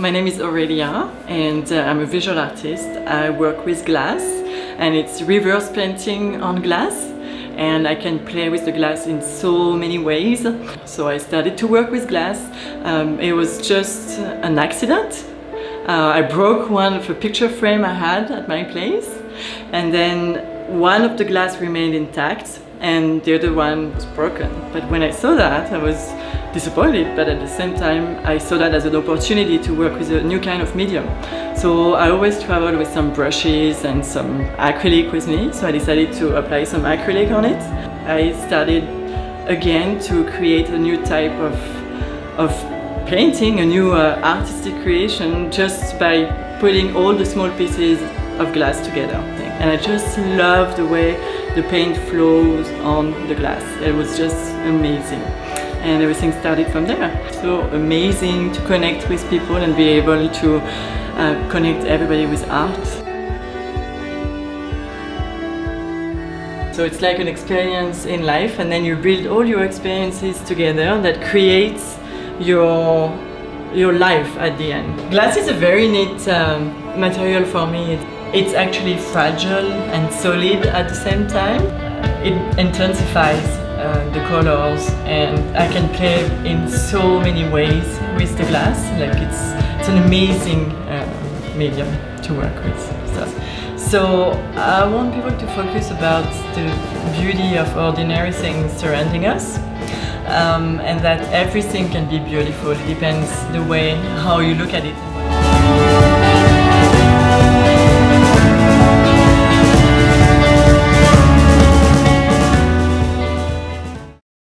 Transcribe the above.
My name is Aurelia and uh, I'm a visual artist. I work with glass and it's reverse painting on glass and I can play with the glass in so many ways. So I started to work with glass. Um, it was just an accident. Uh, I broke one of a picture frame I had at my place and then one of the glass remained intact and the other one was broken. But when I saw that, I was disappointed, but at the same time, I saw that as an opportunity to work with a new kind of medium. So I always travel with some brushes and some acrylic with me, so I decided to apply some acrylic on it. I started again to create a new type of, of painting, a new uh, artistic creation, just by putting all the small pieces of glass together. And I just love the way the paint flows on the glass. It was just amazing. And everything started from there. So amazing to connect with people and be able to uh, connect everybody with art. So it's like an experience in life and then you build all your experiences together that creates your your life at the end. Glass is a very neat um, material for me. It's actually fragile and solid at the same time. It intensifies uh, the colors and I can play in so many ways with the glass. Like it's, it's an amazing uh, medium to work with. So, so I want people to focus about the beauty of ordinary things surrounding us. Um, and that everything can be beautiful. It depends the way how you look at it.